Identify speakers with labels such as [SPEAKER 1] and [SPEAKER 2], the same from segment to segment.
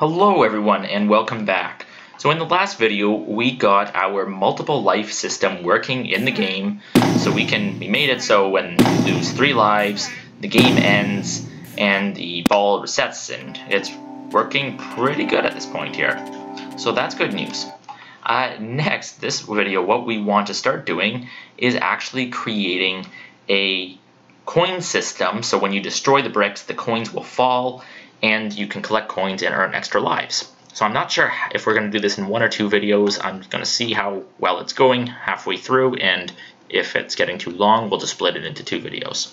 [SPEAKER 1] Hello everyone and welcome back. So in the last video we got our multiple life system working in the game so we can we made it so when we lose three lives the game ends and the ball resets and it's working pretty good at this point here. So that's good news. Uh, next, this video, what we want to start doing is actually creating a coin system. So when you destroy the bricks, the coins will fall and you can collect coins and earn extra lives. So I'm not sure if we're going to do this in one or two videos. I'm going to see how well it's going halfway through, and if it's getting too long, we'll just split it into two videos.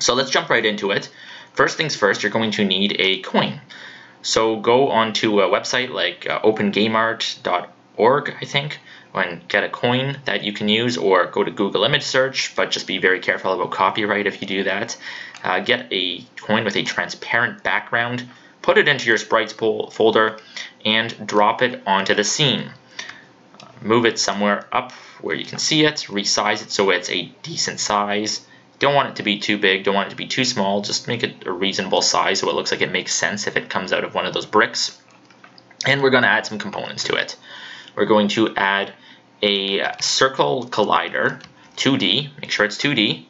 [SPEAKER 1] So let's jump right into it. First things first, you're going to need a coin. So go onto a website like uh, opengameart.org, I think, and get a coin that you can use, or go to Google image search, but just be very careful about copyright if you do that. Uh, get a coin with a transparent background, put it into your sprites folder, and drop it onto the scene. move it somewhere up where you can see it, resize it so it's a decent size. Don't want it to be too big, don't want it to be too small, just make it a reasonable size so it looks like it makes sense if it comes out of one of those bricks. And we're going to add some components to it. We're going to add a circle collider, 2D, make sure it's 2D,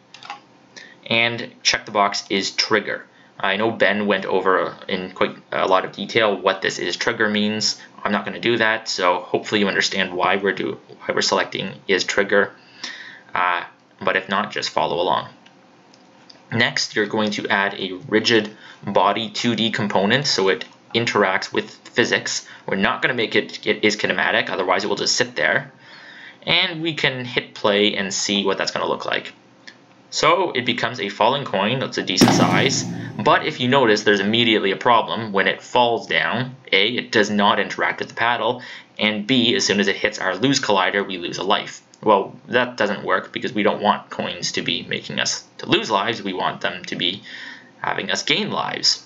[SPEAKER 1] and check the box is trigger. I know Ben went over in quite a lot of detail what this is trigger means. I'm not going to do that, so hopefully you understand why we're do why we're selecting is trigger. Uh, but if not, just follow along. Next, you're going to add a rigid body 2D component so it interacts with physics. We're not going to make it, it is kinematic, otherwise it will just sit there and we can hit play and see what that's going to look like. So it becomes a falling coin, that's a decent size, but if you notice there's immediately a problem when it falls down. A, it does not interact with the paddle, and B, as soon as it hits our lose collider, we lose a life. Well, that doesn't work because we don't want coins to be making us to lose lives, we want them to be having us gain lives.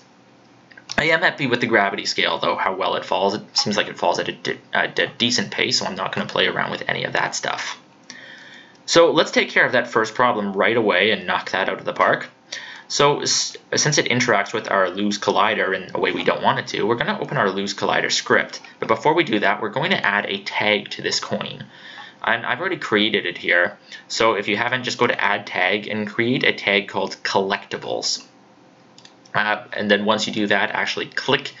[SPEAKER 1] I am happy with the gravity scale, though, how well it falls. It seems like it falls at a, de at a decent pace, so I'm not going to play around with any of that stuff. So let's take care of that first problem right away and knock that out of the park. So since it interacts with our lose collider in a way we don't want it to, we're going to open our lose collider script. But before we do that, we're going to add a tag to this coin. And I've already created it here. So if you haven't, just go to add tag and create a tag called collectibles. Uh, and then once you do that, actually click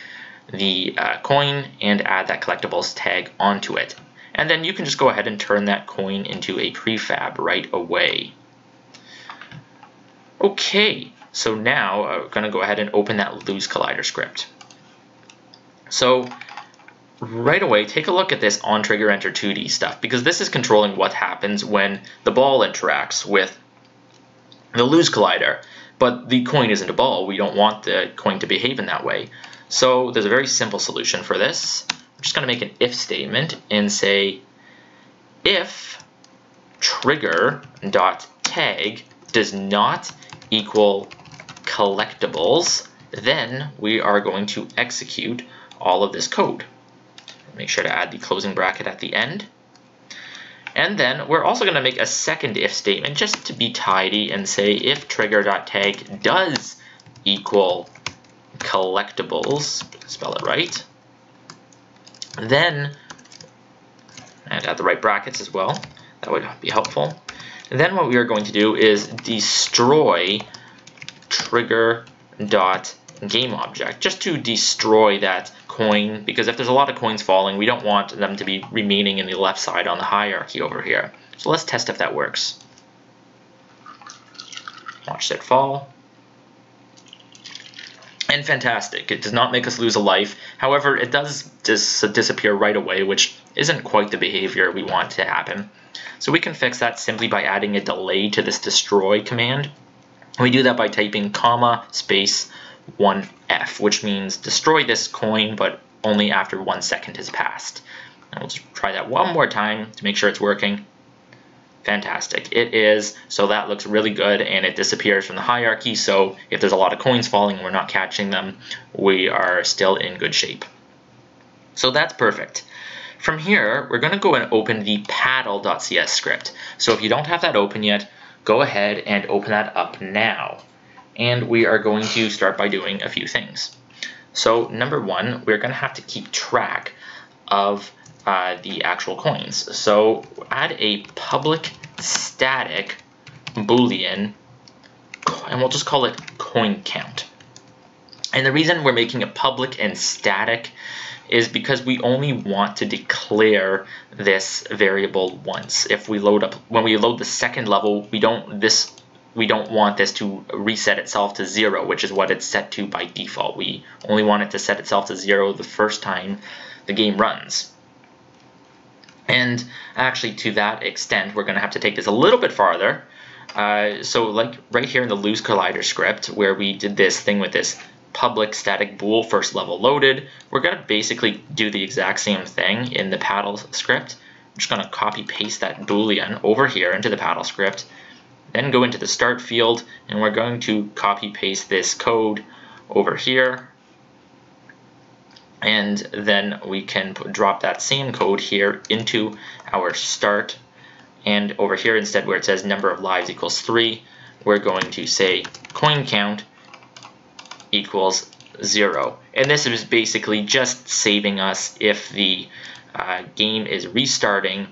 [SPEAKER 1] the uh, coin and add that collectibles tag onto it. And then you can just go ahead and turn that coin into a prefab right away. Okay, so now we're going to go ahead and open that lose collider script. So right away, take a look at this on trigger enter 2D stuff because this is controlling what happens when the ball interacts with the lose collider. But the coin isn't a ball. We don't want the coin to behave in that way. So there's a very simple solution for this. Just going to make an if statement and say if trigger dot tag does not equal collectibles, then we are going to execute all of this code. Make sure to add the closing bracket at the end. And then we're also going to make a second if statement just to be tidy and say if trigger.tag does equal collectibles, spell it right, then, and add the right brackets as well, that would be helpful. And then what we are going to do is destroy trigger.gameObject, just to destroy that coin, because if there's a lot of coins falling, we don't want them to be remaining in the left side on the hierarchy over here. So let's test if that works. Watch it fall. And fantastic, it does not make us lose a life. However, it does dis disappear right away, which isn't quite the behavior we want to happen. So we can fix that simply by adding a delay to this destroy command. We do that by typing comma space 1f, which means destroy this coin, but only after one second has passed. And we'll just try that one more time to make sure it's working. Fantastic. It is, so that looks really good, and it disappears from the hierarchy, so if there's a lot of coins falling and we're not catching them, we are still in good shape. So that's perfect. From here, we're going to go and open the paddle.cs script. So if you don't have that open yet, go ahead and open that up now and we are going to start by doing a few things. So number one, we're going to have to keep track of uh, the actual coins. So add a public static boolean, and we'll just call it coin count. And the reason we're making it public and static is because we only want to declare this variable once. If we load up, when we load the second level, we don't this we don't want this to reset itself to zero, which is what it's set to by default. We only want it to set itself to zero the first time the game runs. And actually, to that extent, we're going to have to take this a little bit farther. Uh, so like right here in the lose collider script, where we did this thing with this public static bool first level loaded, we're going to basically do the exact same thing in the paddle script. I'm just going to copy paste that boolean over here into the paddle script, then go into the start field, and we're going to copy paste this code over here and then we can drop that same code here into our start. And over here instead where it says number of lives equals 3 we're going to say coin count equals 0 and this is basically just saving us if the uh, game is restarting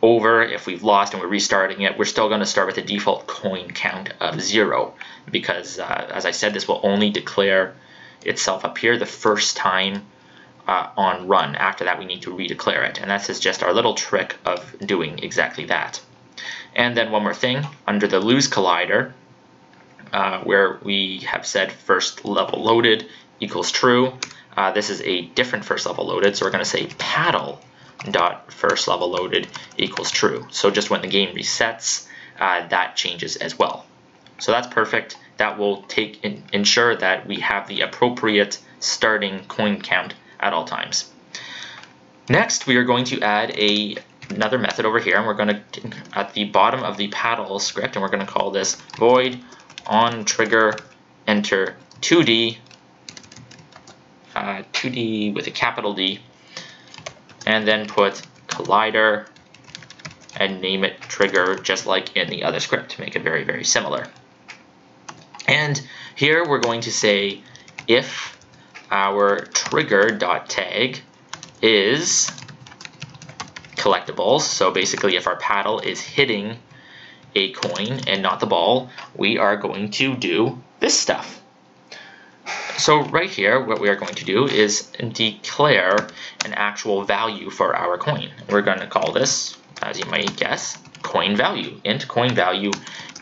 [SPEAKER 1] over if we've lost and we're restarting it we're still going to start with the default coin count of 0 because uh, as I said this will only declare itself up here the first time uh, on run. After that, we need to redeclare it. And that's just our little trick of doing exactly that. And then one more thing, under the lose collider, uh, where we have said first level loaded equals true, uh, this is a different first level loaded, so we're going to say paddle dot first level loaded equals true. So just when the game resets, uh, that changes as well. So that's perfect. That will take ensure that we have the appropriate starting coin count at all times. Next, we are going to add a another method over here, and we're going to, at the bottom of the paddle script, and we're going to call this void on trigger enter 2D, uh, 2D with a capital D, and then put collider and name it trigger just like in the other script to make it very, very similar. And here we're going to say if our trigger.tag is collectibles. So basically if our paddle is hitting a coin and not the ball, we are going to do this stuff. So right here, what we are going to do is declare an actual value for our coin. We're going to call this, as you might guess, coin value. int coin value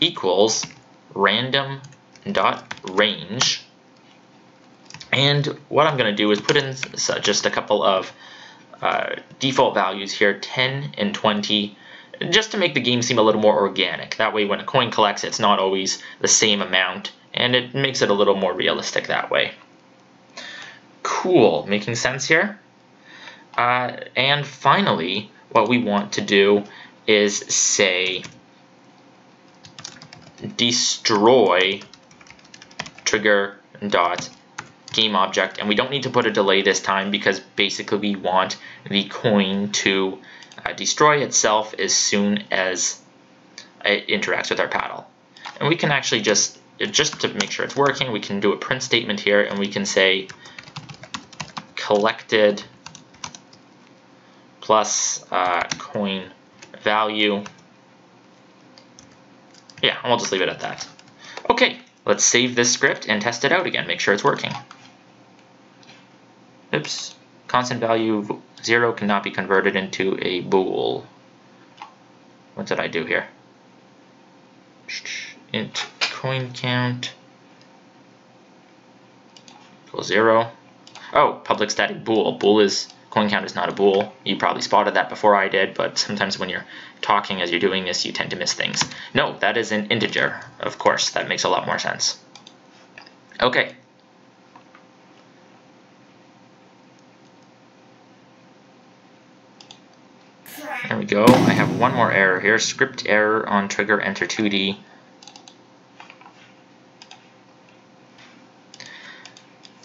[SPEAKER 1] equals random dot range and what I'm going to do is put in just a couple of uh, default values here, 10 and 20, just to make the game seem a little more organic. That way when a coin collects, it's not always the same amount, and it makes it a little more realistic that way. Cool, making sense here? Uh, and finally, what we want to do is say destroy trigger dot game object and we don't need to put a delay this time because basically we want the coin to uh, destroy itself as soon as it interacts with our paddle. And we can actually just, just to make sure it's working, we can do a print statement here and we can say collected plus uh, coin value. Yeah, and we'll just leave it at that. Okay, let's save this script and test it out again, make sure it's working. Oops. Constant value 0 cannot be converted into a bool. What did I do here? int coin count equals 0. Oh, public static bool. Bool is coin count is not a bool. You probably spotted that before I did, but sometimes when you're talking as you're doing this, you tend to miss things. No, that is an integer. Of course, that makes a lot more sense. Okay, There we go. I have one more error here. Script error on trigger enter 2D.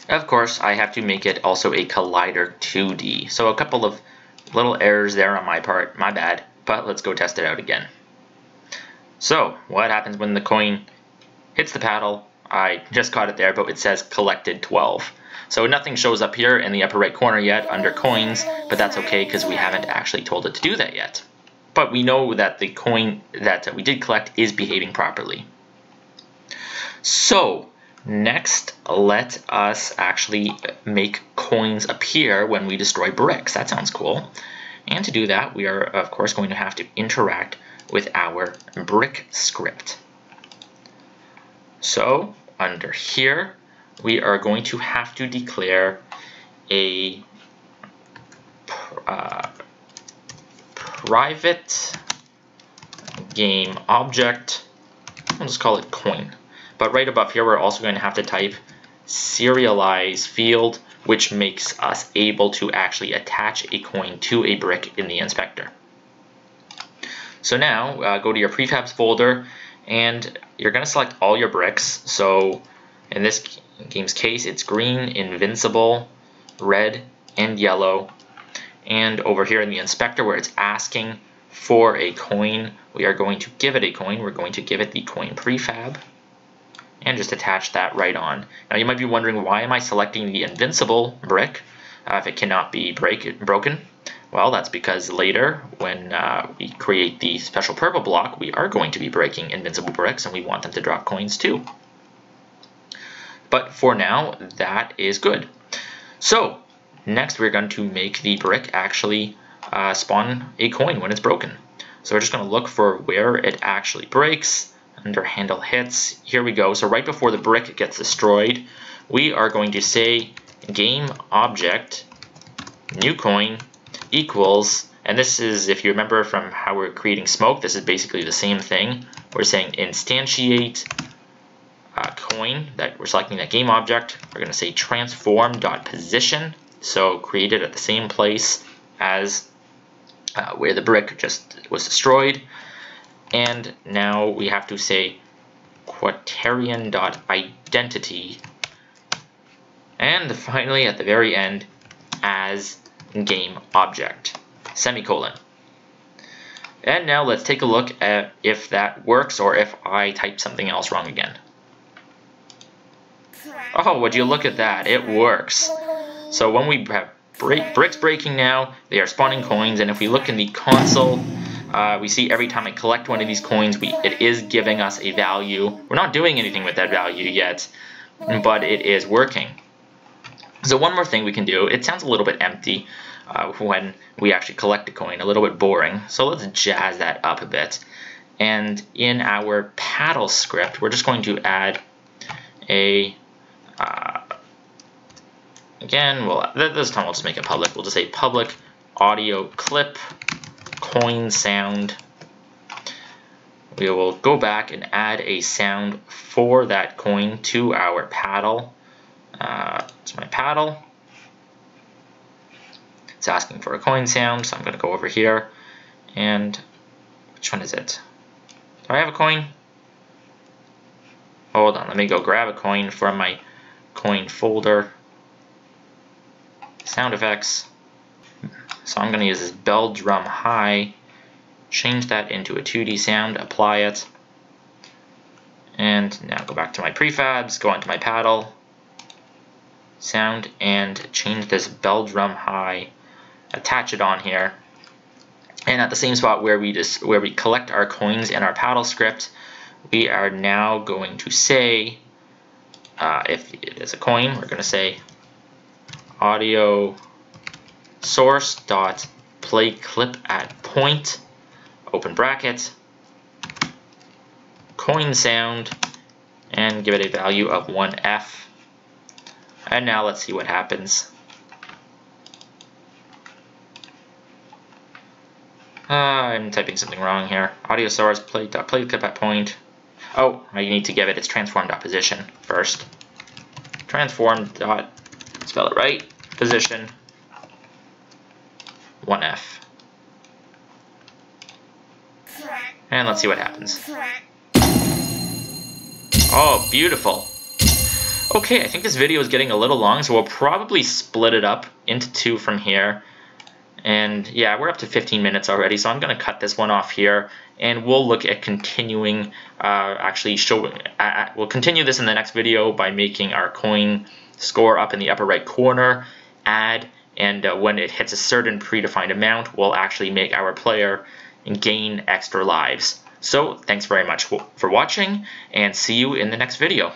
[SPEAKER 1] Of course, I have to make it also a collider 2D. So a couple of little errors there on my part. My bad. But let's go test it out again. So, what happens when the coin hits the paddle? I just caught it there, but it says collected 12. So nothing shows up here in the upper right corner yet under coins, but that's okay because we haven't actually told it to do that yet. But we know that the coin that we did collect is behaving properly. So next, let us actually make coins appear when we destroy bricks. That sounds cool. And to do that, we are, of course, going to have to interact with our brick script. So under here, we are going to have to declare a uh, private game object. I'll just call it coin. But right above here, we're also going to have to type serialize field, which makes us able to actually attach a coin to a brick in the inspector. So now, uh, go to your prefabs folder, and you're going to select all your bricks. So in this game's case, it's green, invincible, red, and yellow. And over here in the inspector where it's asking for a coin, we are going to give it a coin. We're going to give it the coin prefab and just attach that right on. Now you might be wondering why am I selecting the invincible brick uh, if it cannot be break broken? Well, that's because later, when uh, we create the special purple block, we are going to be breaking invincible bricks, and we want them to drop coins too. But for now, that is good. So, next we're going to make the brick actually uh, spawn a coin when it's broken. So we're just going to look for where it actually breaks, under handle hits. Here we go. So right before the brick gets destroyed, we are going to say game object new coin equals, and this is, if you remember from how we're creating smoke, this is basically the same thing. We're saying instantiate uh, coin, that we're selecting that game object. We're going to say transform.position, so created at the same place as uh, where the brick just was destroyed. And now we have to say quaternion.identity. And finally, at the very end, as game object, semicolon. And now let's take a look at if that works or if I type something else wrong again. Oh, would you look at that? It works. So when we have break, bricks breaking now, they are spawning coins, and if we look in the console, uh, we see every time I collect one of these coins, we, it is giving us a value. We're not doing anything with that value yet, but it is working. So one more thing we can do, it sounds a little bit empty uh, when we actually collect a coin, a little bit boring. So let's jazz that up a bit. And in our paddle script, we're just going to add a, uh, again, well, this time we'll just make it public. We'll just say public audio clip coin sound. We will go back and add a sound for that coin to our paddle. Uh, it's my paddle. It's asking for a coin sound, so I'm going to go over here and which one is it? Do I have a coin? Hold on, let me go grab a coin from my coin folder. Sound effects. So I'm going to use this bell drum high, change that into a 2D sound, apply it, and now go back to my prefabs, go onto my paddle, sound, and change this bell drum high, attach it on here, and at the same spot where we just where we collect our coins in our paddle script, we are now going to say, uh, if it is a coin, we're going to say audio source dot play clip at point open bracket coin sound and give it a value of 1f and now let's see what happens uh, I'm typing something wrong here audio source play dot play clip at point oh you need to give it its transform dot position first transform dot spell it right position 1F. And let's see what happens. Oh, beautiful. Okay, I think this video is getting a little long, so we'll probably split it up into two from here. And yeah, we're up to 15 minutes already, so I'm going to cut this one off here, and we'll look at continuing, uh, actually show, uh, uh, we'll continue this in the next video by making our coin score up in the upper right corner, add, and uh, when it hits a certain predefined amount, we'll actually make our player gain extra lives. So thanks very much for watching, and see you in the next video.